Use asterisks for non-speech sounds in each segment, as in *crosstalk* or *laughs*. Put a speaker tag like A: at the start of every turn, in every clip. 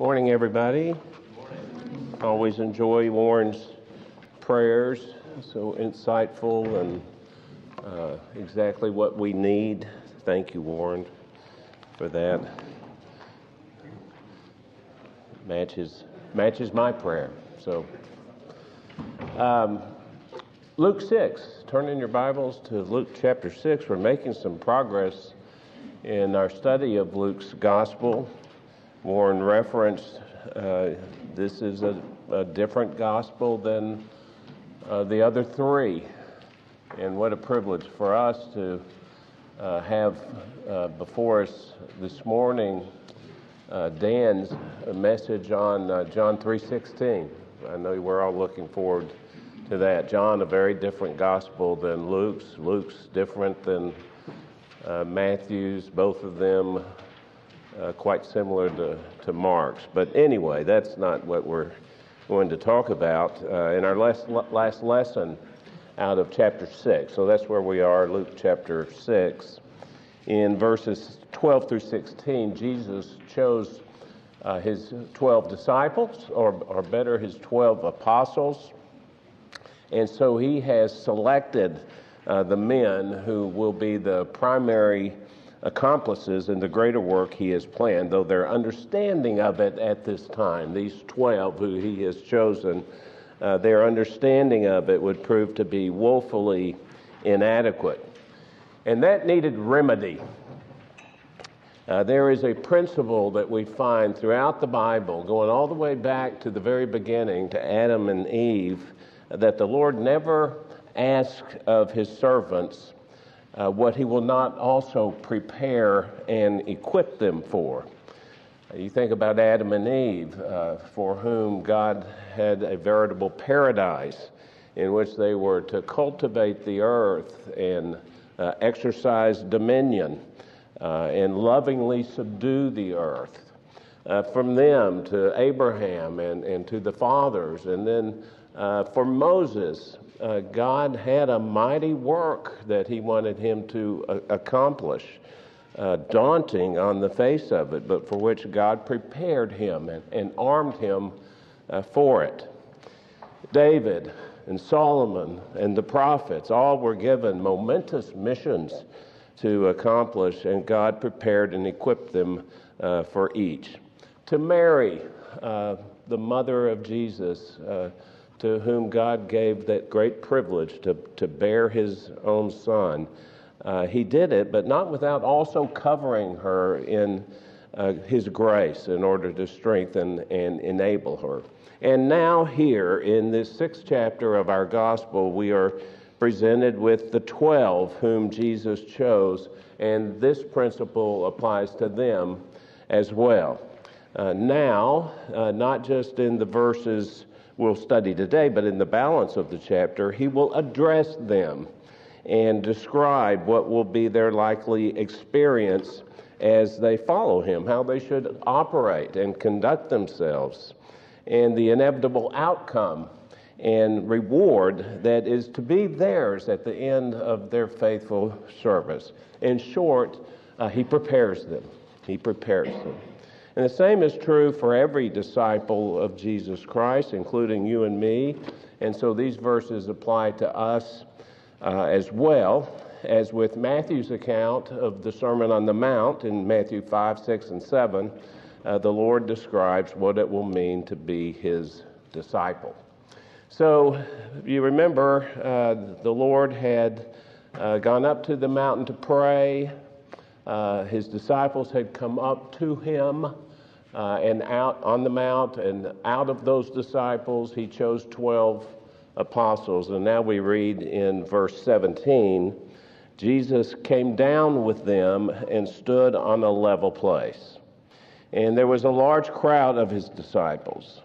A: Morning, everybody. Always enjoy Warren's prayers, so insightful and uh, exactly what we need. Thank you, Warren, for that. Matches matches my prayer. So, um, Luke six. Turn in your Bibles to Luke chapter six. We're making some progress in our study of Luke's gospel. Warren referenced uh, this is a, a, different gospel than uh, the other three. And what a privilege for us to uh, have uh, before us this morning uh, Dan's message on uh, John 3.16. I know we're all looking forward to that. John, a very different gospel than Luke's. Luke's different than Matthew's. Both of them uh, quite similar to, to Mark's. But anyway, that's not what we're going to talk about. Uh, in our last, last lesson out of chapter 6, so that's where we are, Luke chapter 6. In verses 12 through 16, Jesus chose uh, his 12 disciples, or, or better, his 12 apostles. And so he has selected uh, the men who will be the primary accomplices in the greater work he has planned, though their understanding of it at this time, these 12 who he has chosen, uh, their understanding of it would prove to be woefully inadequate. And that needed remedy. Uh, there is a principle that we find throughout the Bible, going all the way back to the very beginning, to Adam and Eve, that the Lord never asked of his servants uh, what he will not also prepare and equip them for. You think about Adam and Eve, uh, for whom God had a veritable paradise in which they were to cultivate the earth and uh, exercise dominion uh, and lovingly subdue the earth. Uh, from them to Abraham and, and to the fathers, and then uh, for Moses, uh, God had a mighty work that He wanted him to uh, accomplish, uh, daunting on the face of it, but for which God prepared him and, and armed him uh, for it. David and Solomon and the prophets all were given momentous missions to accomplish, and God prepared and equipped them for each. To Mary, the mother of Jesus, to whom God gave that great privilege to, to bear his own son. Uh, he did it, but not without also covering her in uh, his grace in order to strengthen and enable her. And now, here in this sixth chapter of our gospel, we are presented with the 12 whom Jesus chose, and this principle applies to them as well. Uh, now, uh, not just in the verses we'll study today, but in the balance of the chapter, he will address them and describe what will be their likely experience as they follow him, how they should operate and conduct themselves, and the inevitable outcome and reward that is to be theirs at the end of their faithful service. In short, uh, he prepares them. He prepares them. And the same is true for every disciple of Jesus Christ, including you and me. And so these verses apply to us uh, as well as with Matthew's account of the Sermon on the Mount in Matthew 5, 6, and 7. Uh, the Lord describes what it will mean to be his disciple. So you remember uh, the Lord had uh, gone up to the mountain to pray. Uh, his disciples had come up to him uh, and out on the mount, and out of those disciples, he chose 12 apostles. And now we read in verse 17 Jesus came down with them and stood on a level place. And there was a large crowd of his disciples,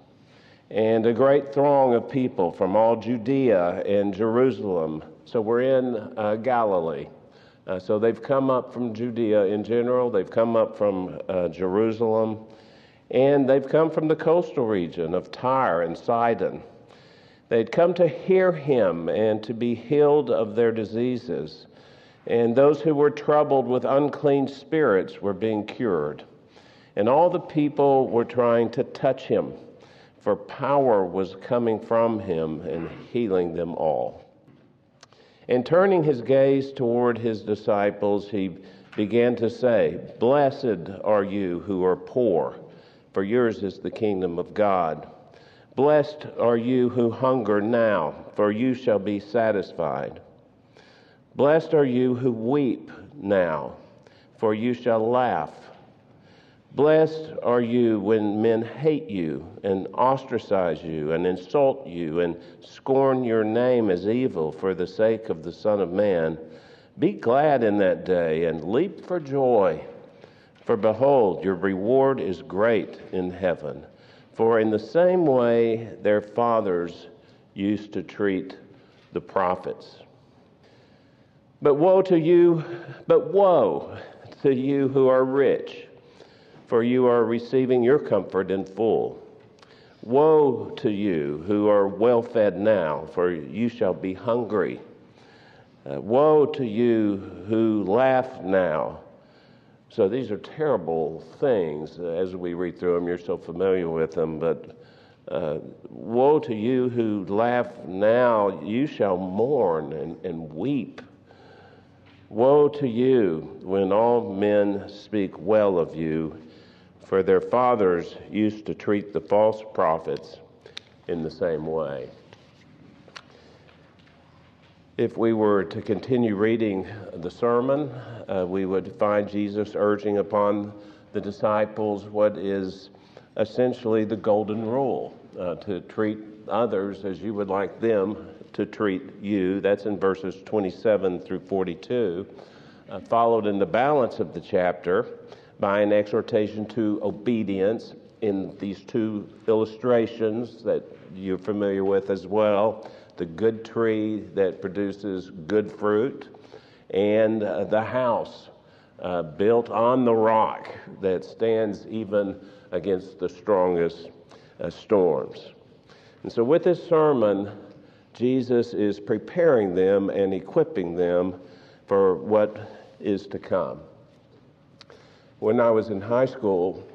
A: and a great throng of people from all Judea and Jerusalem. So we're in uh, Galilee. Uh, so they've come up from Judea in general, they've come up from uh, Jerusalem, and they've come from the coastal region of Tyre and Sidon. They'd come to hear him and to be healed of their diseases. And those who were troubled with unclean spirits were being cured. And all the people were trying to touch him, for power was coming from him and healing them all. And turning his gaze toward his disciples, he began to say, Blessed are you who are poor, for yours is the kingdom of God. Blessed are you who hunger now, for you shall be satisfied. Blessed are you who weep now, for you shall laugh. Blessed are you when men hate you and ostracize you and insult you and scorn your name as evil for the sake of the Son of Man. Be glad in that day and leap for joy. For behold, your reward is great in heaven. For in the same way their fathers used to treat the prophets. But woe to you, but woe to you who are rich for you are receiving your comfort in full. Woe to you who are well fed now, for you shall be hungry. Uh, woe to you who laugh now. So these are terrible things as we read through them. You're so familiar with them, but uh, woe to you who laugh now, you shall mourn and, and weep. Woe to you when all men speak well of you for their fathers used to treat the false prophets in the same way. If we were to continue reading the sermon, uh, we would find Jesus urging upon the disciples what is essentially the golden rule uh, to treat others as you would like them to treat you. That's in verses 27 through 42. Uh, followed in the balance of the chapter by an exhortation to obedience in these two illustrations that you're familiar with as well the good tree that produces good fruit, and uh, the house uh, built on the rock that stands even against the strongest uh, storms. And so, with this sermon, Jesus is preparing them and equipping them for what is to come. When I was in high school,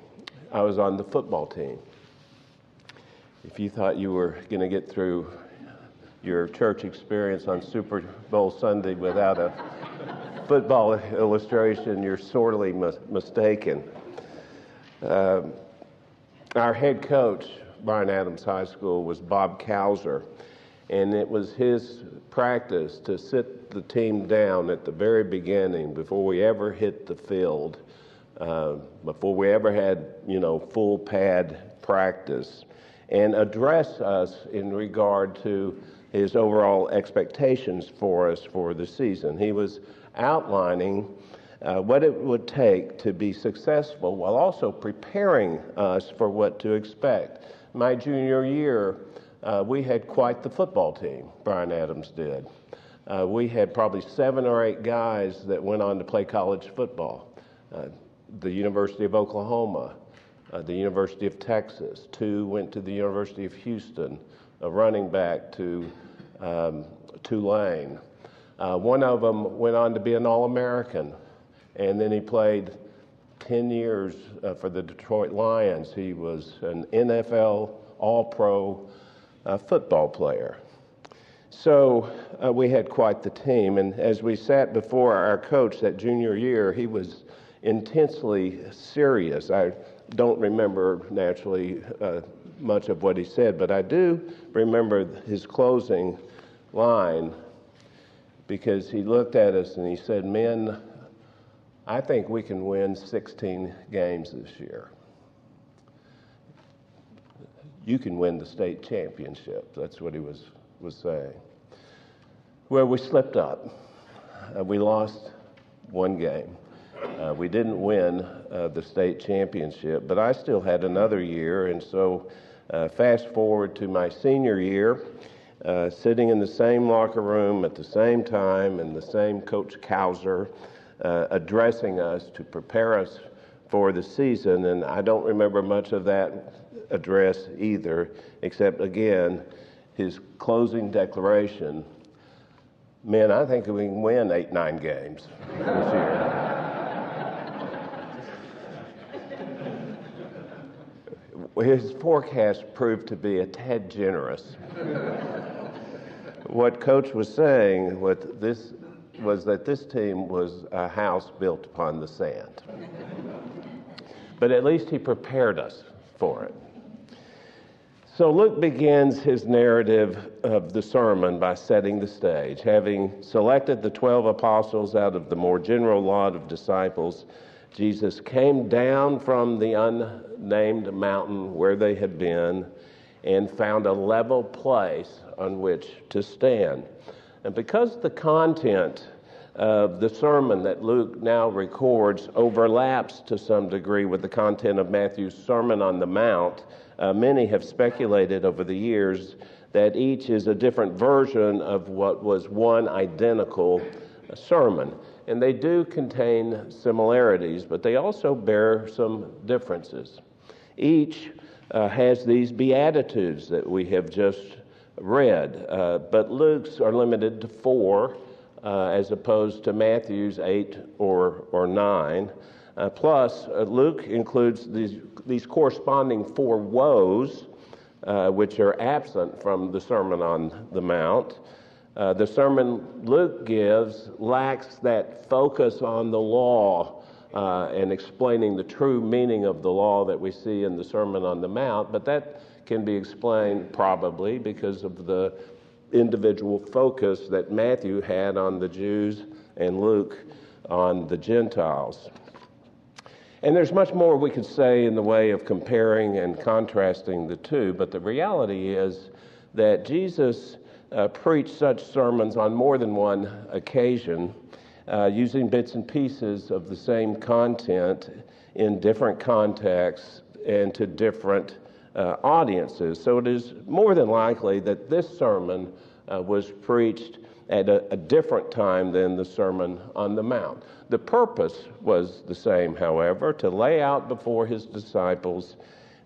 A: I was on the football team. If you thought you were going to get through your church experience on Super Bowl Sunday without a football illustration, you're sorely mis- mistaken. Um, our head coach, Bryan Adams High School, was Bob Cowser, and it was his practice to sit the team down at the very beginning before we ever hit the field uh, before we ever had, you know, full pad practice, and address us in regard to his overall expectations for us for the season. He was outlining uh, what it would take to be successful while also preparing us for what to expect. My junior year, uh, we had quite the football team, Bryan Adams did. Uh, we had probably seven or eight guys that went on to play college football. The University of Oklahoma, uh, the University of Texas. Two went to the University of Houston, a running back to um, Tulane. Uh, one of them went on to be an All American, and then he played 10 years uh, for the Detroit Lions. He was an NFL All Pro uh, football player. So uh, we had quite the team, and as we sat before our coach that junior year, he was intensely serious. I don't remember naturally uh, much of what he said, but I do remember his closing line because he looked at us and he said, Men, I think we can win 16 games this year. You can win the state championship. That's what he was, was saying. Well, we slipped up. Uh, we lost one game. Uh, we didn't win uh, the state championship, but I still had another year, and so uh, fast forward to my senior year, uh, sitting in the same locker room at the same time, and the same Coach Cowser uh, addressing us to prepare us for the season, and I don't remember much of that address either, except again his closing declaration. Man, I think we can win eight, nine games this year. His forecast proved to be a tad generous. what Coach was saying what this, was that this team was a house built upon the sand. but at least he prepared us for it. So Luke begins his narrative of the sermon by setting the stage. Having selected the 12 apostles out of the more general lot of disciples, Jesus came down from the unnamed mountain where they had been and found a level place on which to stand. And because the content of the sermon that Luke now records overlaps to some degree with the content of Matthew's Sermon on the Mount, uh, many have speculated over the years that each is a different version of what was one identical sermon. And they do contain similarities, but they also bear some differences. Each uh, has these Beatitudes that we have just read, uh, but Luke's are limited to four uh, as opposed to Matthew's eight or, or nine. Uh, plus, uh, Luke includes these, these corresponding four woes, uh, which are absent from the Sermon on the Mount. Uh, the sermon Luke gives lacks that focus on the law uh, and explaining the true meaning of the law that we see in the Sermon on the Mount, but that can be explained probably because of the individual focus that Matthew had on the Jews and Luke on the Gentiles. And there's much more we could say in the way of comparing and contrasting the two, but the reality is that Jesus uh, preached such sermons on more than one occasion, uh, using bits and pieces of the same content in different contexts and to different uh, audiences. So it is more than likely that this sermon uh, was preached at a, a, different time than the Sermon on the Mount. The purpose was the same, however, to lay out before his disciples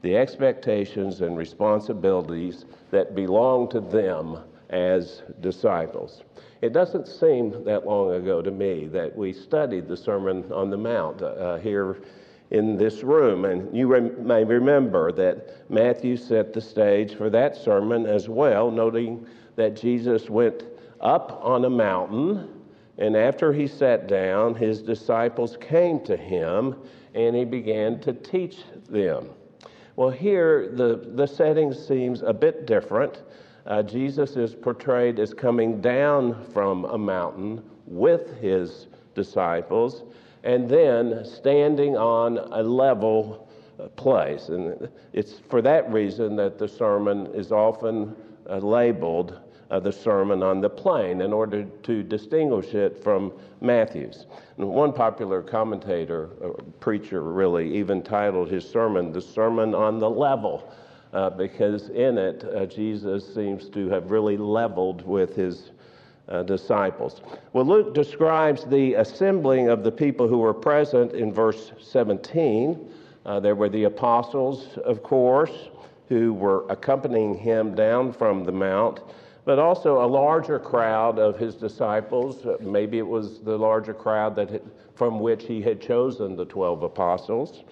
A: the expectations and responsibilities that belong to them as disciples. It doesn't seem that long ago to me that we studied the Sermon on the Mount uh, here in this room. And you may remember that Matthew set the stage for that sermon as well, noting that Jesus went up on a mountain, and after he sat down, his disciples came to him and he began to teach them. Well, here the, the setting seems a bit different. Uh, Jesus is portrayed as coming down from a mountain with his disciples and then standing on a level place. And it's for that reason that the sermon is often uh, labeled uh, the Sermon on the Plain in order to distinguish it from Matthew's. And one popular commentator, preacher really, even titled his sermon The Sermon on the Level. Uh, because in it, uh, Jesus seems to have really leveled with his uh, disciples. Well, Luke describes the assembling of the people who were present in verse 17. Uh, there were the apostles, of course, who were accompanying him down from the mount but also a larger crowd of his disciples. Maybe it was the larger crowd that from which he had chosen the 12 apostles.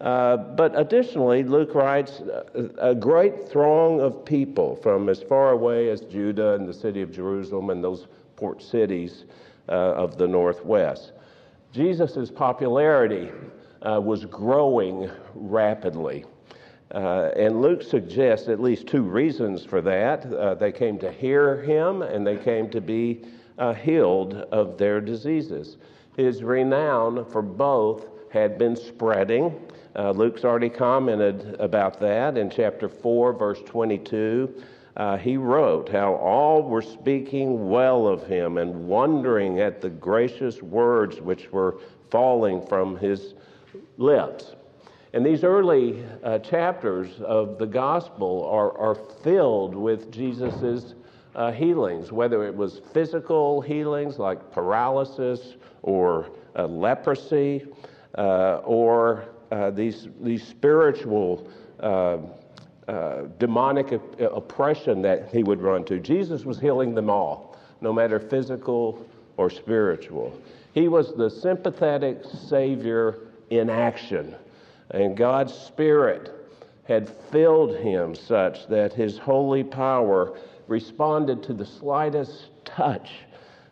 A: Uh, but additionally, Luke writes a, a great throng of people from as far away as Judah and the city of Jerusalem and those port cities uh, of the northwest. Jesus' popularity uh, was growing rapidly. Uh, and Luke suggests at least two reasons for that. Uh, they came to hear him and they came to be uh, healed of their diseases. His renown for both had been spreading. Uh, Luke's already commented about that in chapter 4, verse 22. Uh, he wrote how all were speaking well of him and wondering at the gracious words which were falling from his lips. And these early uh, chapters of the gospel are, are filled with Jesus' uh, healings, whether it was physical healings like paralysis or uh, leprosy, or uh, these, these spiritual uh, demonic oppression that he would run to. Jesus was healing them all, no matter physical or spiritual. He was the sympathetic Savior in action and God's Spirit had filled him such that his holy power responded to the slightest touch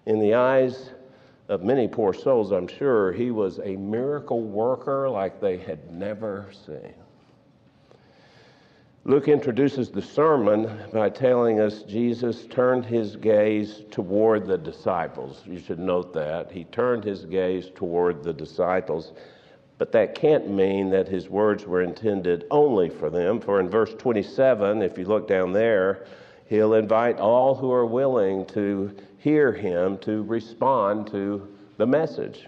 A: in the eyes of many poor souls, I'm sure. He was a miracle worker like they had never seen. Luke introduces the sermon by telling us Jesus turned his gaze toward the disciples. You should note that. He turned his gaze toward the disciples. But that can't mean that his words were intended only for them. For in verse 27, if you look down there, he'll invite all who are willing to hear him to respond to the message.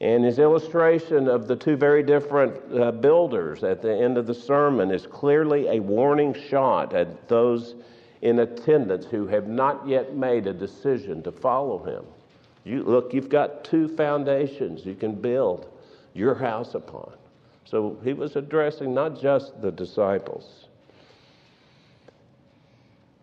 A: And his illustration of the two very different uh, builders at the end of the sermon is clearly a warning shot at those in attendance who have not yet made a decision to follow him. You, look, you've got two foundations you can build your house upon. So he was addressing not just the disciples.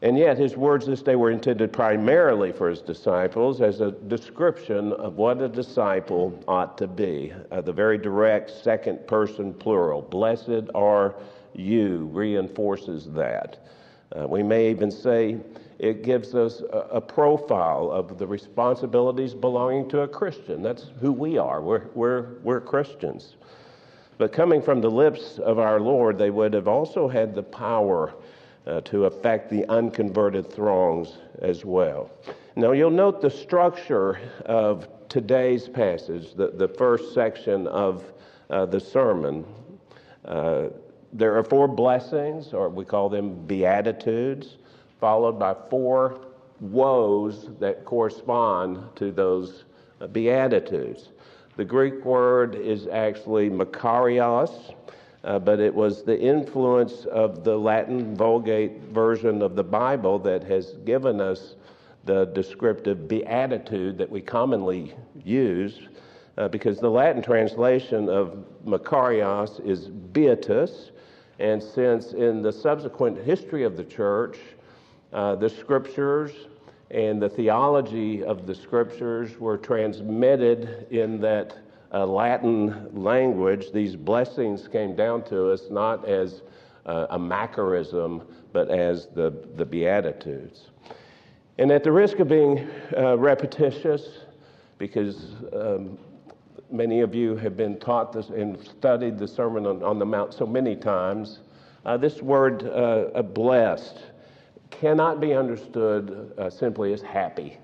A: And yet, his words this day were intended primarily for his disciples as a description of what a disciple ought to be. Uh, the very direct second person plural, blessed are you, reinforces that. Uh, we may even say it gives us a, a, profile of the responsibilities belonging to a Christian. That's who we are. We're, we're, we're Christians. But coming from the lips of our Lord, they would have also had the power uh, to affect the unconverted throngs as well. Now, you'll note the structure of today's passage, the, the first section of uh, the sermon. Uh, there are four blessings, or we call them beatitudes, followed by four woes that correspond to those uh, beatitudes. The Greek word is actually makarios, uh, but it was the influence of the Latin Vulgate version of the Bible that has given us the descriptive beatitude that we commonly use, uh, because the Latin translation of Makarios is beatus, and since in the subsequent history of the church, uh, the scriptures and the theology of the scriptures were transmitted in that uh, Latin language, these blessings came down to us not as uh, a Macarism, but as the, the Beatitudes. And at the risk of being uh, repetitious, because um, many of you have been taught this and studied the Sermon on, on the Mount so many times, uh, this word uh, blessed cannot be understood uh, simply as happy.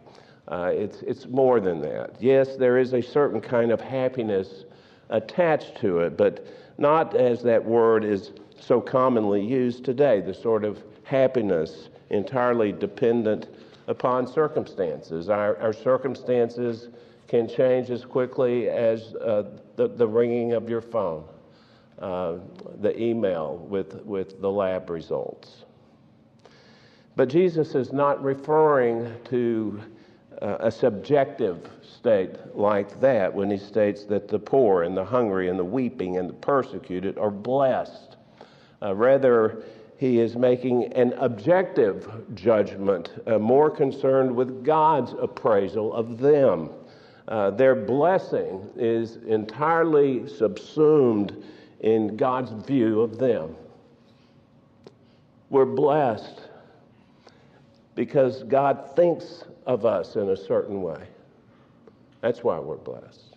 A: Uh, it's, it's more than that. Yes, there is a certain kind of happiness attached to it, but not as that word is so commonly used today, the sort of happiness entirely dependent upon circumstances. Our, our circumstances can change as quickly as uh, the, the ringing of your phone, uh, the email with, with the lab results. But Jesus is not referring to a subjective state like that when he states that the poor and the hungry and the weeping and the persecuted are blessed. Uh, rather, he is making an objective judgment, uh, more concerned with God's appraisal of them. Uh, their blessing is entirely subsumed in God's view of them. We're blessed because God thinks of us in a certain way. That's why we're blessed.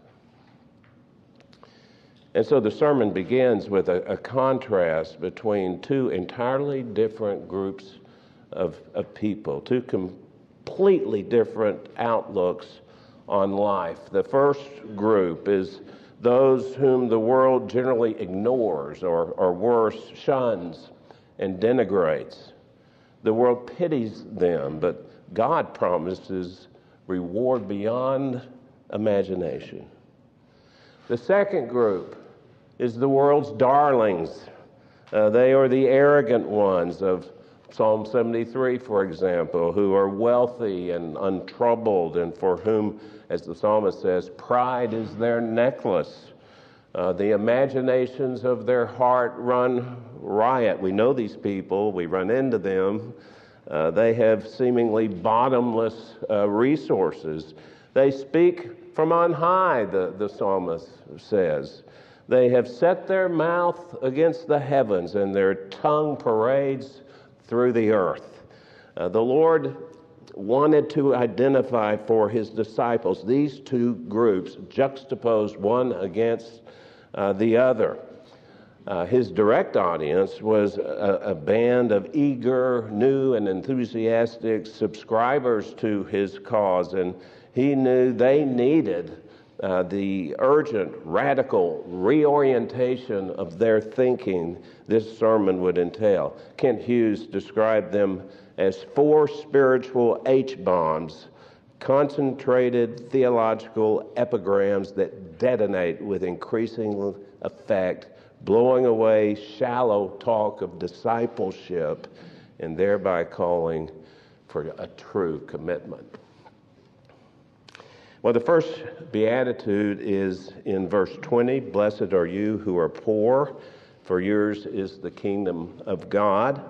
A: And so the sermon begins with a, a contrast between two entirely different groups of, of people, two completely different outlooks on life. The first group is those whom the world generally ignores or, or worse, shuns and denigrates. The world pities them, but God promises reward beyond imagination. The second group is the world's darlings. Uh, they are the arrogant ones of Psalm 73, for example, who are wealthy and untroubled, and for whom, as the psalmist says, pride is their necklace. Uh, the imaginations of their heart run riot. We know these people, we run into them. Uh, they have seemingly bottomless uh, resources. They speak from on high, the, the psalmist says. They have set their mouth against the heavens, and their tongue parades through the earth. Uh, the Lord wanted to identify for his disciples these two groups juxtaposed one against uh, the other. Uh, his direct audience was a, a, band of eager, new, and enthusiastic subscribers to his cause, and he knew they needed uh, the urgent, radical reorientation of their thinking this sermon would entail. Kent Hughes described them as four spiritual H bombs, concentrated theological epigrams that detonate with increasing effect, blowing away shallow talk of discipleship and thereby calling for a true commitment. Well, the first beatitude is in verse 20 Blessed are you who are poor, for yours is the kingdom of God.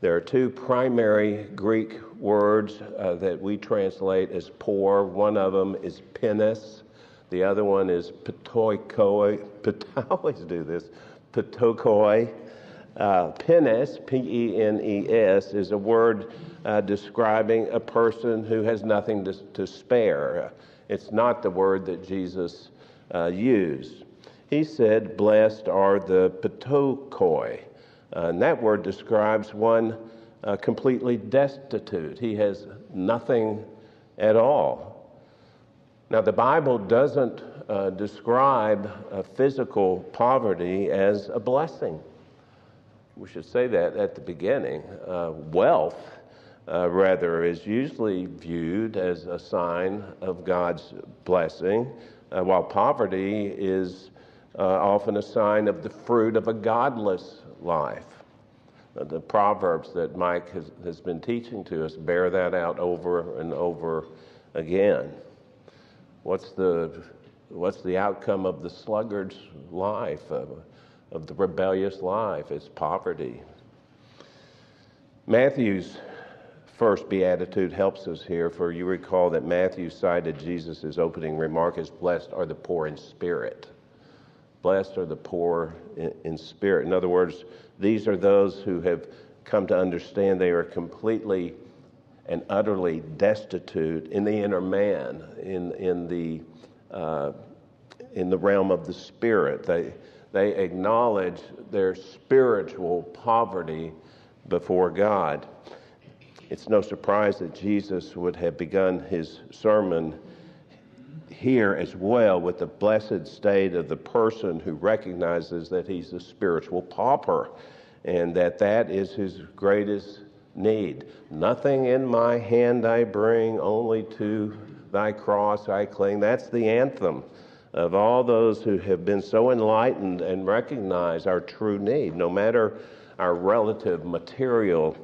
A: There are two primary Greek words uh, that we translate as poor. One of them is penes, the other one is ptochoi. *laughs* I always do this. Ptochoi. Uh, penes, P E N E S, is a word uh, describing a person who has nothing to, to spare. It's not the word that Jesus uh, used. He said, Blessed are the ptochoi. Uh, and that word describes one uh, completely destitute. He has nothing at all. Now, the Bible doesn't uh, describe physical poverty as a blessing. We should say that at the beginning. Uh, wealth uh, rather, is usually viewed as a sign of God's blessing, uh, while poverty is uh, often a sign of the fruit of a godless life. The Proverbs that Mike has, has been teaching to us bear that out over and over again. What's the, what's the outcome of the sluggard's life, of, of the rebellious life? It's poverty. Matthew's first beatitude helps us here, for you recall that Matthew cited Jesus' opening remark as blessed are the poor in spirit. Blessed are the poor in, in spirit. In other words, these are those who have come to understand they are completely and utterly destitute in the inner man, in, in, the, uh, in the realm of the spirit. They, they acknowledge their spiritual poverty before God. It's no surprise that Jesus would have begun his sermon here as well with the blessed state of the person who recognizes that he's a spiritual pauper and that that is his greatest need. Nothing in my hand I bring, only to thy cross I cling. That's the anthem of all those who have been so enlightened and recognize our true need, no matter our relative material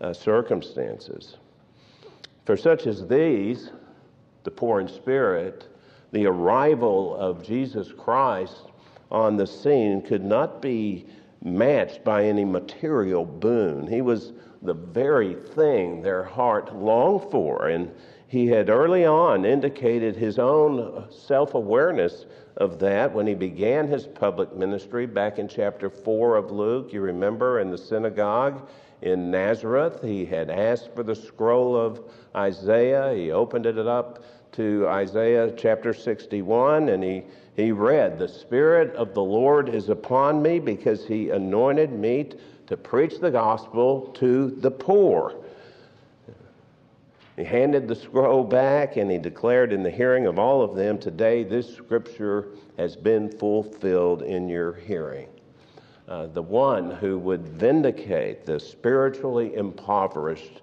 A: uh, circumstances. For such as these, the poor in spirit, the arrival of Jesus Christ on the scene could not be matched by any material boon. He was the very thing their heart longed for, and he had early on indicated his own self awareness of that when he began his public ministry back in chapter 4 of Luke. You remember in the synagogue, in Nazareth. He had asked for the scroll of Isaiah. He opened it up to Isaiah chapter 61 and he, he read, The Spirit of the Lord is upon me because he anointed me to preach the gospel to the poor. He handed the scroll back and he declared in the hearing of all of them, Today this scripture has been fulfilled in your hearing. Uh, the one who would vindicate the spiritually impoverished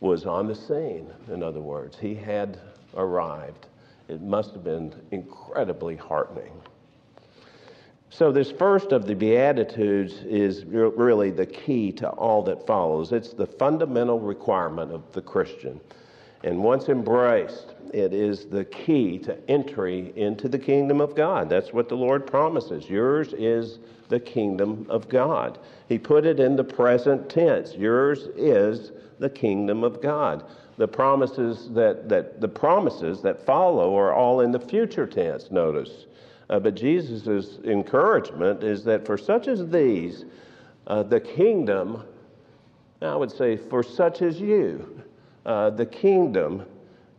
A: was on the scene, in other words. He had arrived. It must have been incredibly heartening. So, this first of the Beatitudes is really the key to all that follows. It's the fundamental requirement of the Christian. And once embraced, it is the key to entry into the kingdom of God. That's what the Lord promises. Yours is the kingdom of God. He put it in the present tense. Yours is the kingdom of God. The promises that, that the promises that follow are all in the future tense, notice. Uh, but Jesus' encouragement is that for such as these, uh, the kingdom, I would say for such as you, uh, the kingdom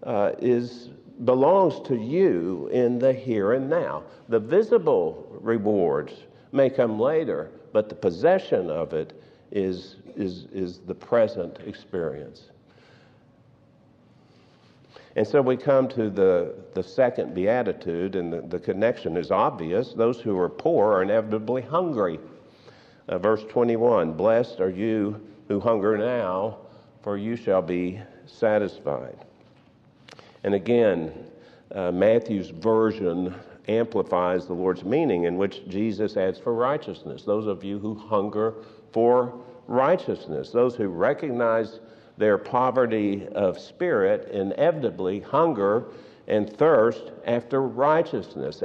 A: uh, is, belongs to you in the here and now. The visible rewards may come later, but the possession of it is, is, is the present experience. And so we come to the, the second beatitude, and the, the connection is obvious. Those who are poor are inevitably hungry. Uh, verse 21 Blessed are you who hunger now, for you shall be satisfied. And again, uh, Matthew's version amplifies the Lord's meaning, in which Jesus adds for righteousness. Those of you who hunger for righteousness, those who recognize their poverty of spirit inevitably hunger and thirst after righteousness.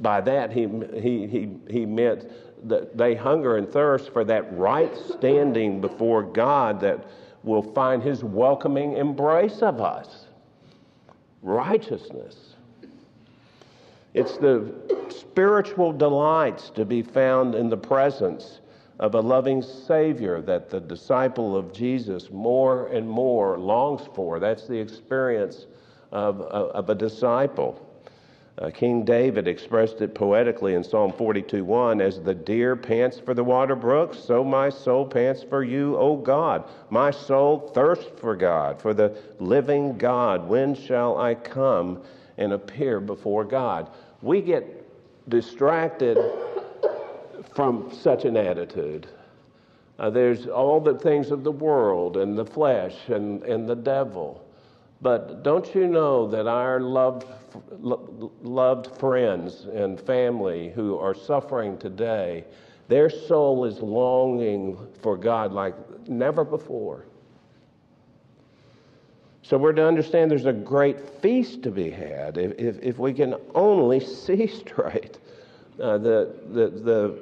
A: By that, he, he, he, he meant that they hunger and thirst for that right standing before God that will find his welcoming embrace of us. Righteousness. It's the spiritual delights to be found in the presence of a loving Savior that the disciple of Jesus more and more longs for. That's the experience of, of, a disciple. Uh, King David expressed it poetically in Psalm 42:1 As the deer pants for the water brooks, so my soul pants for you, O God. My soul thirsts for God, for the living God. When shall I come and appear before God? We get distracted from such an attitude. Uh, there's all the things of the world and the flesh and, and the devil. But don't you know that our loved, loved friends and family who are suffering today, their soul is longing for God like never before. So we're to understand there's a great feast to be had if, if, if we can only *laughs* see straight. Uh, the, the, the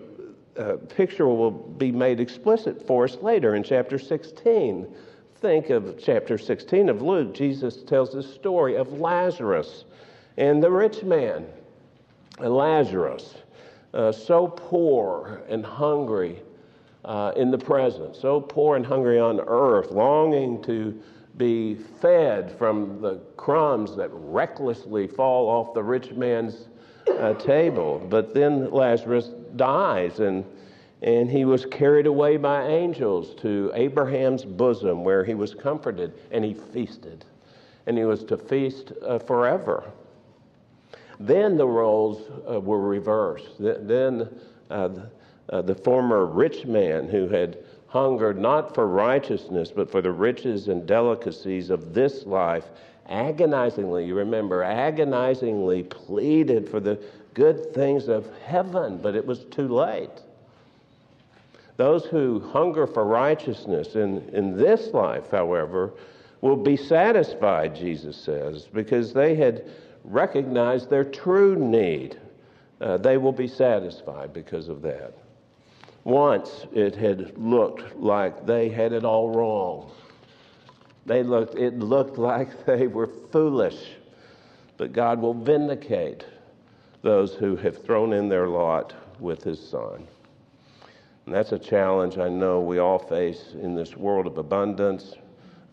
A: uh, picture will be made explicit for us later in chapter 16. Think of chapter 16 of Luke. Jesus tells the story of Lazarus and the rich man. Lazarus, uh, so poor and hungry uh, in the present, so poor and hungry on earth, longing to be fed from the crumbs that recklessly fall off the rich man's uh, table. But then Lazarus dies, and, and he was carried away by angels to Abraham's bosom, where he was comforted, and he feasted. And he was to feast uh, forever. Then the roles uh, were reversed. Then uh, the, uh, the former rich man who had hungered not for righteousness, but for the riches and delicacies of this life, agonizingly, you remember, agonizingly pleaded for the good things of heaven, but it was too late. Those who hunger for righteousness in, in this life, however, will be satisfied, Jesus says, because they had recognized their true need. Uh, they will be satisfied because of that. Once it had looked like they had it all wrong. They looked, it looked like *laughs* they were foolish, but God will vindicate those who have thrown in their lot with his son. And that's a challenge I know we all face in this world of abundance,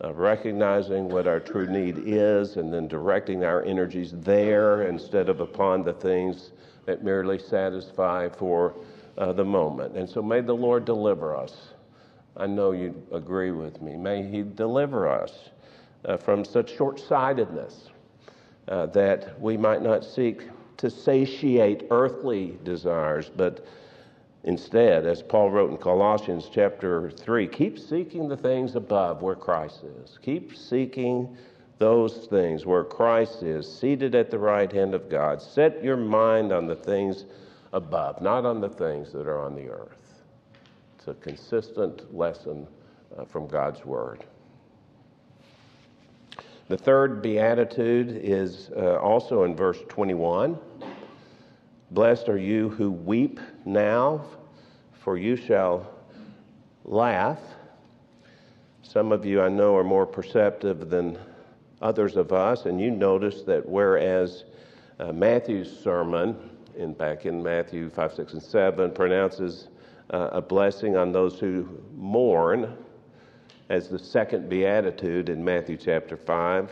A: of recognizing what our true need is and then directing our energies there instead of upon the things that merely satisfy for uh, the moment. And so may the Lord deliver us. I know you agree with me. May He deliver us uh, from such short sightedness uh, that we might not seek to satiate earthly desires, but instead, as Paul wrote in Colossians chapter 3, keep seeking the things above where Christ is. Keep seeking those things where Christ is, seated at the right hand of God. Set your mind on the things above, not on the things that are on the earth. It's a consistent lesson uh, from God's Word. The third beatitude is uh, also in verse 21. Blessed are you who weep now, for you shall laugh. Some of you I know are more perceptive than others of us, and you notice that whereas Uh, Matthew's sermon, in, back in Matthew 5, 6, and 7, pronounces uh, a blessing on those who mourn as the second beatitude in Matthew chapter 5.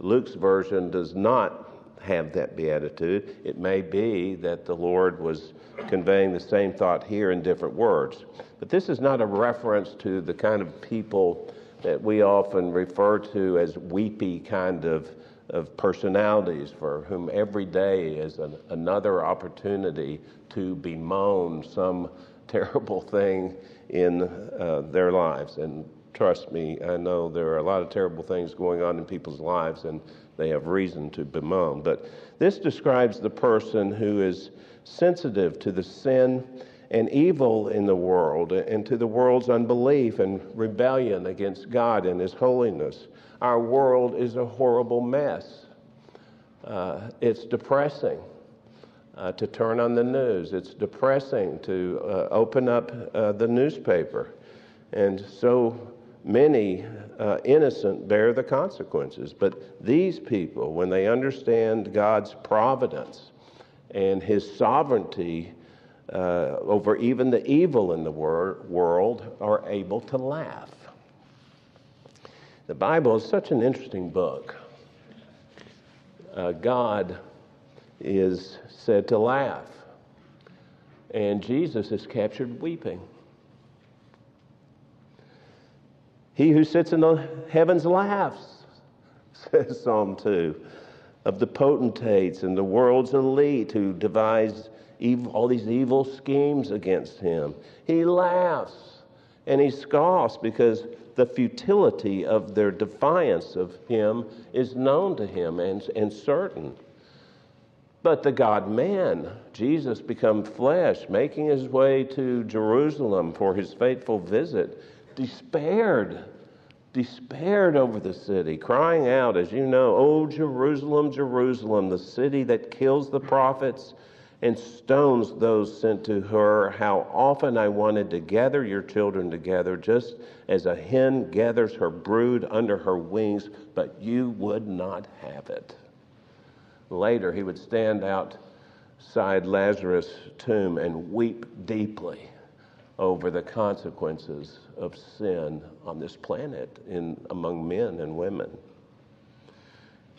A: Luke's version does not have that beatitude. It may be that the Lord was conveying the same thought here in different words. But this is not a reference to the kind of people that we often refer to as weepy kind of, of personalities for whom every day is an, another opportunity to bemoan some *laughs* terrible thing in uh, their lives. And trust me, I know there are a lot of terrible things going on in people's lives, and they have reason to bemoan. But this describes the person who is sensitive to the sin and evil in the world and to the world's unbelief and rebellion against God and His holiness. Our world is a horrible mess. Uh, it's depressing uh, to turn on the news, it's depressing to uh, open up uh, the newspaper. And so many uh, innocent bear the consequences. But these people, when they understand God's providence and His sovereignty uh, over even the evil in the wor- world, are able to laugh. The Bible is such an interesting book. Uh, God is said to laugh, and Jesus is captured weeping. He who sits in the heavens laughs, says Psalm 2, of the potentates and the world's elite who devise evil, all these evil schemes against him. He laughs and he scoffs because the futility of their defiance of him is known to him and, and certain. But the God man, Jesus, become flesh, making his way to Jerusalem for his fateful visit, despaired, despaired over the city, crying out, as you know, Oh, Jerusalem, Jerusalem, the city that kills the prophets and stones those sent to her. How often I wanted to gather your children together, just as a hen gathers her brood under her wings, but you would not have it. Later, he would stand outside Lazarus' tomb and weep deeply over the consequences of sin on this planet in, among men and women.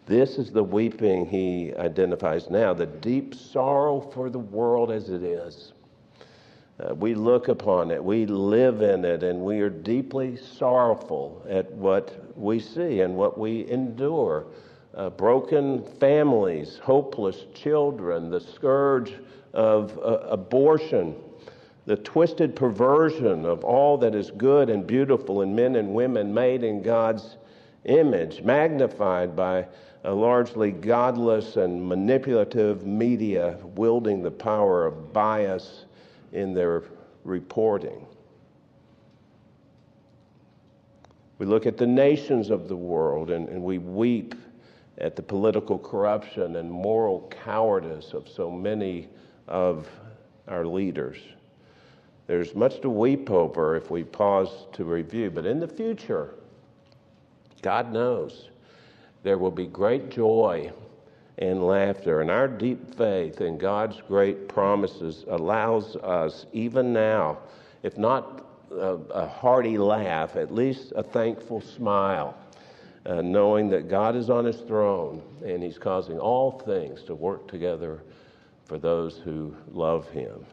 A: This is the weeping he identifies now, the deep sorrow for the world as it is. Uh, we look upon it, we live in it, and we are deeply sorrowful at what we see and what we endure. Uh, broken families, hopeless children, the scourge of uh, abortion, the twisted perversion of all that is good and beautiful in men and women made in God's image, magnified by a largely godless and manipulative media wielding the power of bias in their reporting. We look at the nations of the world and, and we weep at the political corruption and moral cowardice of so many of our leaders. There's much to weep over if we pause to review, but in the future, God knows there will be great joy and laughter. And our deep faith in God's great promises allows us, even now, if not a, a hearty laugh, at least a thankful smile, uh, knowing that God is on his throne and he's causing all things to work together for those who love him.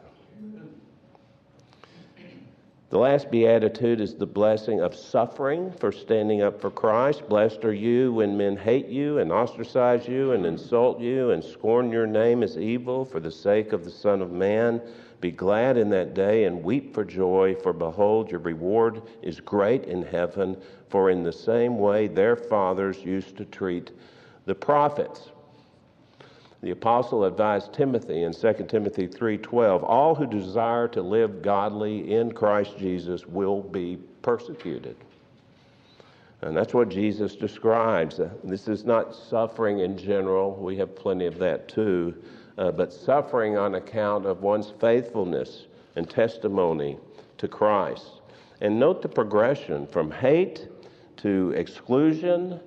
A: The last beatitude is the blessing of suffering for standing up for Christ. Blessed are you when men hate you and ostracize you and insult you and scorn your name as evil for the sake of the Son of Man. Be glad in that day and weep for joy, for behold, your reward is great in heaven. For in the same way their fathers used to treat the prophets the apostle advised Timothy in 2 Timothy 3:12, all who desire to live godly in Christ Jesus will be persecuted. And that's what Jesus describes. This is not suffering in general. We have plenty of that too. Uh, but suffering on account of one's faithfulness and testimony to Christ. And note the progression from hate to exclusion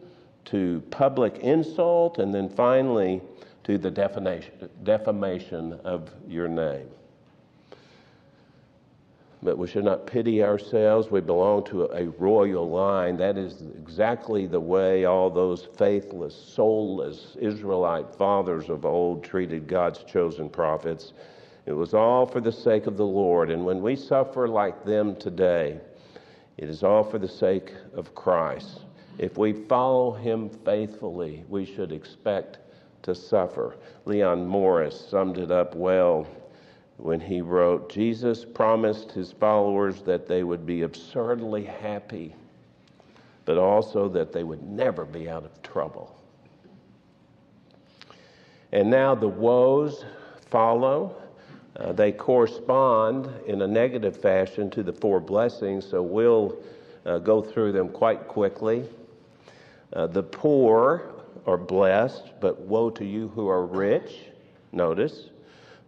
A: to public insult, and then finally to the defamation, of your name. But we should not pity ourselves. We belong to a royal line. That is exactly the way all those faithless, soulless Israelite fathers of old treated God's chosen prophets. It was all for the sake of the Lord. And when we suffer like them today, it is all for the sake of Christ. If we follow him faithfully, we should expect to suffer. Leon Morris summed it up well when he wrote Jesus promised his followers that they would be absurdly happy, but also that they would never be out of trouble. And now the woes follow. Uh, they correspond in a negative fashion to the four blessings, so we'll uh, go through them quite quickly. Uh, the poor are blessed, but woe to you who are rich. Notice.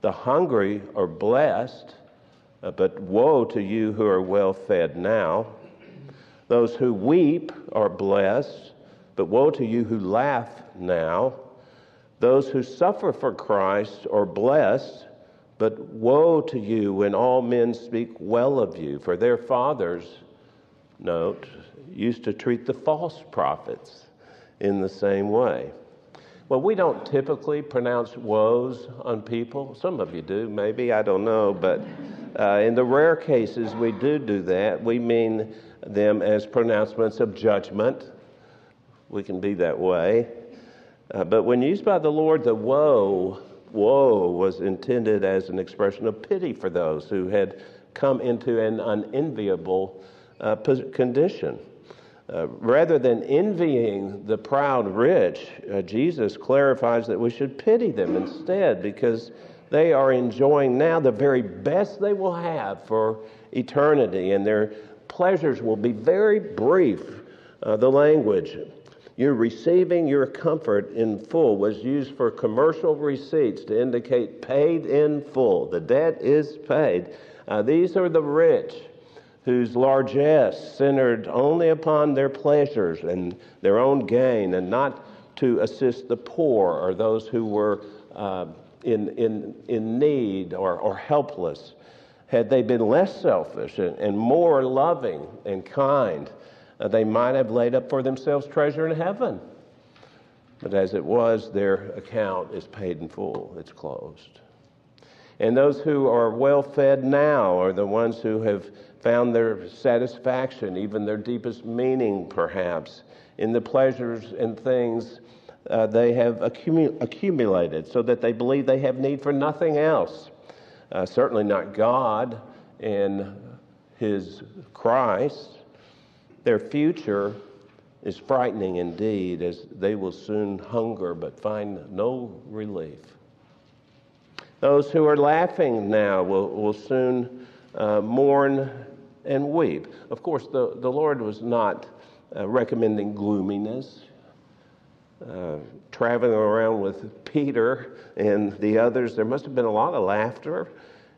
A: The hungry are blessed, uh, but woe to you who are well fed now. Those who weep are blessed, but woe to you who laugh now. Those who suffer for Christ are blessed, but woe to you when all men speak well of you, for their fathers, note, used to treat the false prophets in the same way. Well, we don't typically pronounce woes on people. Some of you do, maybe, I don't know. But uh, in the rare cases we do do that, we mean them as pronouncements of judgment. We can be that way. Uh, but when used by the Lord, the woe, woe was intended as an expression of pity for those who had come into an unenviable uh, condition. Uh, rather than envying the proud rich, uh, Jesus clarifies that we should pity them instead because they are enjoying now the very best they will have for eternity, and their pleasures will be very brief. Uh, the language, you're receiving your comfort in full, was used for commercial receipts to indicate paid in full. The debt is paid. Uh, these are the rich whose largesse centered only upon their pleasures and their own gain and not to assist the poor or those who were uh, in, in, in need or, or helpless. Had they been less selfish and, and more loving and kind, uh, they might have laid up for themselves treasure in heaven. But as it was, their account is paid in full, it's closed. And those who are well fed now are the ones who have found their satisfaction, even their deepest meaning, perhaps, in the pleasures and things uh, they have accumu- accumulated, so that they believe they have need for nothing else. Uh, certainly not God and His Christ. Their future is frightening indeed, as they will soon hunger but find no relief. Those who are laughing now will, will soon uh, mourn and weep. Of course, the, the Lord was not uh, recommending gloominess. Uh, traveling around with Peter and the others, there must have been a lot of laughter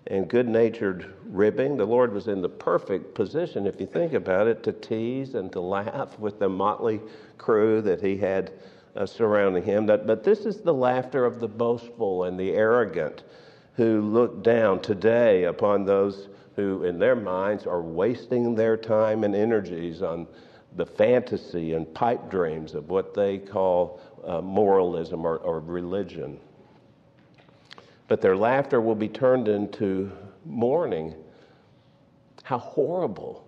A: and good natured ribbing. The Lord was in the perfect position, if you think about it, to tease and to laugh with the motley crew that he had uh, surrounding him. But, but this is the laughter of the boastful and the arrogant who look down today upon those who, in their minds, are wasting their time and energies on the fantasy and pipe dreams of what they call uh, moralism or, or religion. But their laughter will be turned into mourning. How horrible.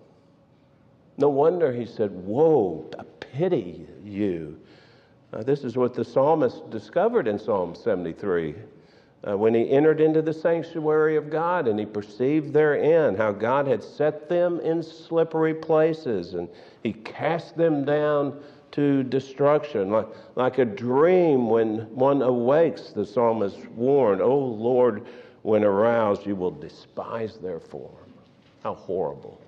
A: No wonder he said, Woe, pity you. Uh, this is what the psalmist discovered in Psalm 73 uh, when he entered into the sanctuary of God and he perceived therein how God had set them in slippery places and he cast them down to destruction. Like, like a dream when one awakes, the psalmist warned, Oh Lord, when aroused, you will despise their form. How horrible.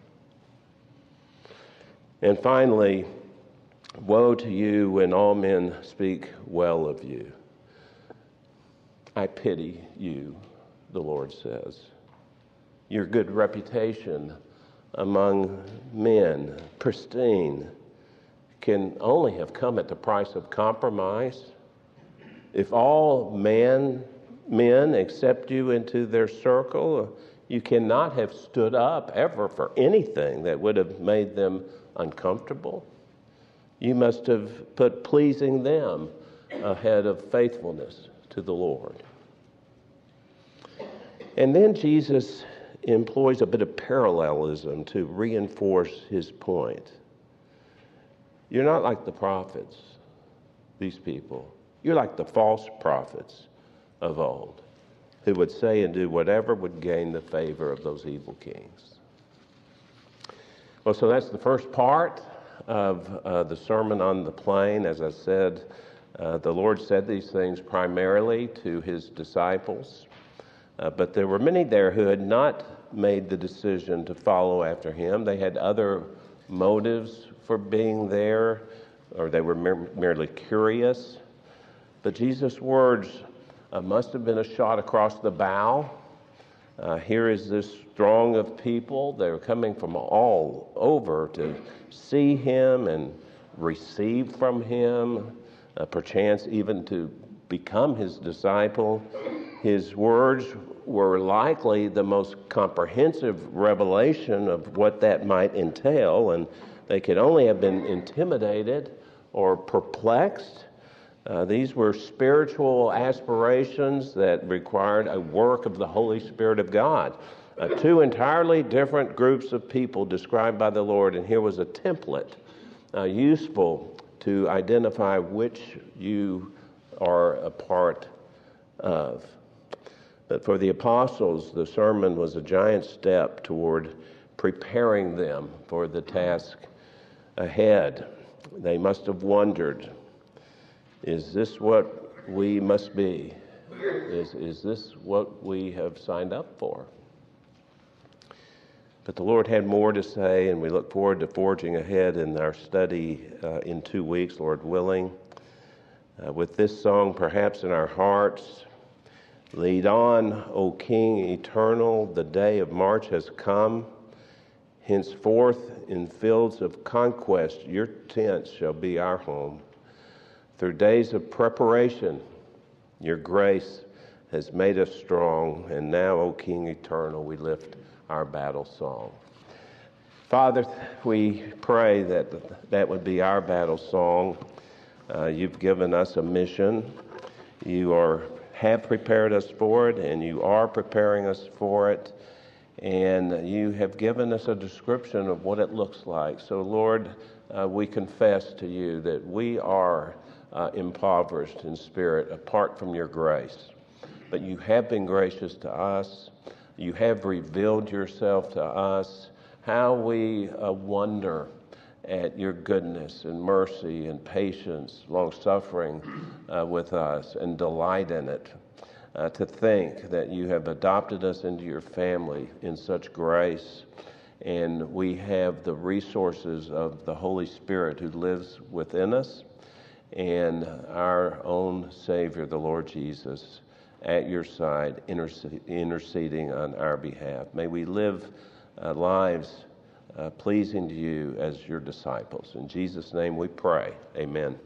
A: And finally, woe to you when all men speak well of you. I pity you, the Lord says. Your good reputation among men, pristine, can only have come at the price of compromise If all men, men accept you into their circle, you cannot have stood up ever for anything that would have made them uncomfortable. You must have put pleasing them ahead of faithfulness to the Lord. And then Jesus employs a bit of parallelism to reinforce his point. You're not like the prophets, these people. You're like the false prophets of old who would say and do whatever would gain the favor of those evil kings. Well, so that's the first part of uh, the Sermon on the Plain. As I said, uh, the Lord said these things primarily to his disciples, uh, but there were many there who had not made the decision to follow after him. They had other motives for being there, or they were mer- merely curious. But Jesus' words uh, must have been a shot across the bow. Uh, here is this throng of people. They're coming from all over to see him and receive from him, uh, perchance even to become his disciple. His words were likely the most comprehensive revelation of what that might entail, and they could only have been intimidated or perplexed. Uh, these were spiritual aspirations that required a work of the Holy Spirit of God. Uh, two entirely different groups of people described by the Lord, and here was a template uh, useful to identify which you are a part of. But for the apostles, the sermon was a giant step toward preparing them for the task ahead. They must have wondered is this what we must be? Is, is this what we have signed up for? But the Lord had more to say, and we look forward to forging ahead in our study uh, in two weeks, Lord willing. Uh, with this song perhaps in our hearts, Lead on, O King eternal, the day of March has come. Henceforth, in fields of conquest, your tents shall be our home. Through days of preparation, your grace has made us strong, and now, O King eternal, we lift our battle song. Father, we pray that that would be our battle song. Uh, you've given us a mission. You are have prepared us for it, and you are preparing us for it. And you have given us a description of what it looks like. So, Lord, uh, we confess to you that we are uh, impoverished in spirit apart from your grace. But you have been gracious to us. You have revealed yourself to us. How we uh, wonder at your goodness and mercy and patience, long suffering uh, with us, and delight in it. Uh, to think that you have adopted us into your family in such grace, and we have the resources of the Holy Spirit who lives within us, and our own Savior, the Lord Jesus, at your side, interceding on our behalf. May we live uh, lives uh, pleasing to you as your disciples. In Jesus' name we pray. Amen.